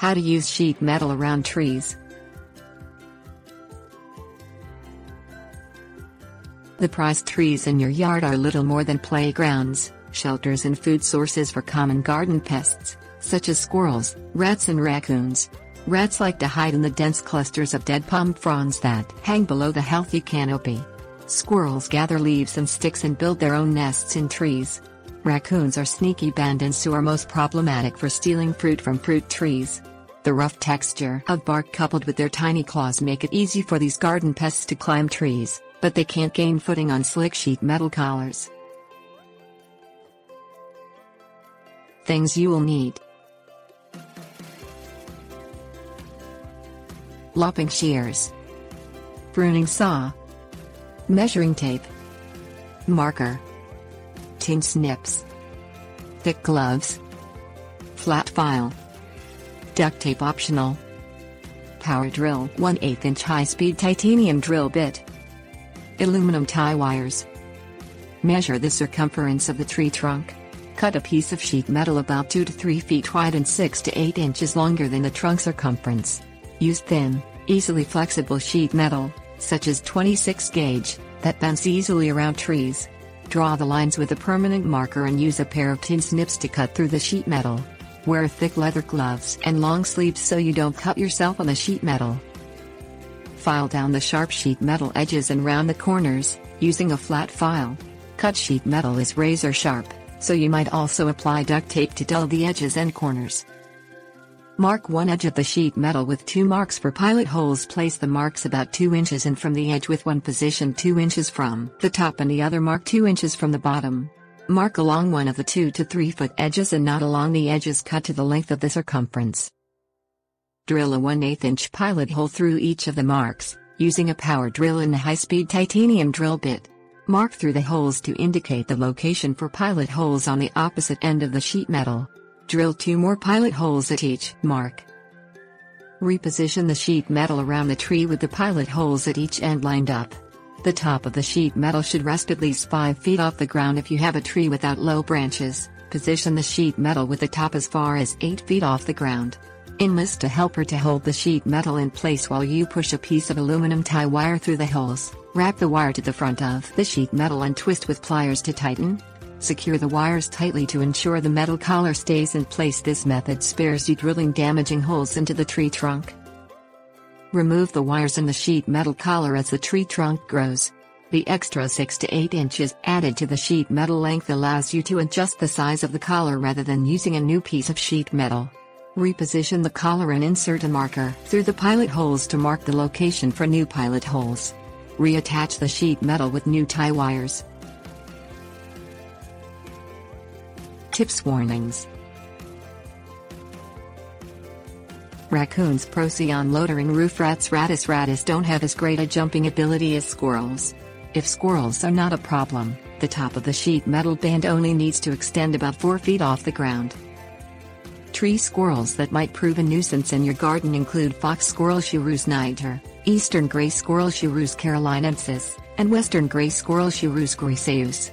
How to use sheet metal around trees. The prized trees in your yard are little more than playgrounds, shelters and food sources for common garden pests, such as squirrels, rats and raccoons. Rats like to hide in the dense clusters of dead palm fronds that hang below the healthy canopy. Squirrels gather leaves and sticks and build their own nests in trees. Raccoons are sneaky bandits who are most problematic for stealing fruit from fruit trees. The rough texture of bark coupled with their tiny claws make it easy for these garden pests to climb trees, but they can't gain footing on slick sheet metal collars. Things you will need. Lopping shears, Pruning saw, Measuring tape, Marker, Tin snips, Thick gloves, Flat file. Duct tape optional. Power drill 1 8 inch high speed titanium drill bit. Aluminum tie wires. Measure the circumference of the tree trunk. Cut a piece of sheet metal about 2 to 3 feet wide and 6 to 8 inches longer than the trunk circumference. Use thin, easily flexible sheet metal, such as 26 gauge, that bends easily around trees. Draw the lines with a permanent marker and use a pair of tin snips to cut through the sheet metal. Wear thick leather gloves and long sleeves so you don't cut yourself on the sheet metal. File down the sharp sheet metal edges and round the corners, using a flat file. Cut sheet metal is razor sharp, so you might also apply duct tape to dull the edges and corners. Mark one edge of the sheet metal with two marks for pilot holes. Place the marks about 2 inches in from the edge with one position 2 inches from the top and the other mark 2 inches from the bottom. Mark along one of the 2 to 3 foot edges and not along the edges cut to the length of the circumference. Drill a 1 8 inch pilot hole through each of the marks, using a power drill and a high-speed titanium drill bit. Mark through the holes to indicate the location for pilot holes on the opposite end of the sheet metal. Drill two more pilot holes at each mark. Reposition the sheet metal around the tree with the pilot holes at each end lined up. The top of the sheet metal should rest at least 5 feet off the ground if you have a tree without low branches. Position the sheet metal with the top as far as 8 feet off the ground. Enlist a helper to hold the sheet metal in place while you push a piece of aluminum tie wire through the holes. Wrap the wire to the front of the sheet metal and twist with pliers to tighten. Secure the wires tightly to ensure the metal collar stays in place. This method spares you drilling damaging holes into the tree trunk. Remove the wires in the sheet metal collar as the tree trunk grows. The extra 6 to 8 inches added to the sheet metal length allows you to adjust the size of the collar rather than using a new piece of sheet metal. Reposition the collar and insert a marker through the pilot holes to mark the location for new pilot holes. Reattach the sheet metal with new tie wires. Tips Warnings Raccoons Procyon lotor roof rats Rattus rattus don't have as great a jumping ability as squirrels. If squirrels are not a problem, the top of the sheet metal band only needs to extend about 4 feet off the ground. Tree squirrels that might prove a nuisance in your garden include fox squirrel Sciurus niger, eastern gray squirrel Sciurus carolinensis, and western gray squirrel Sciurus griseus.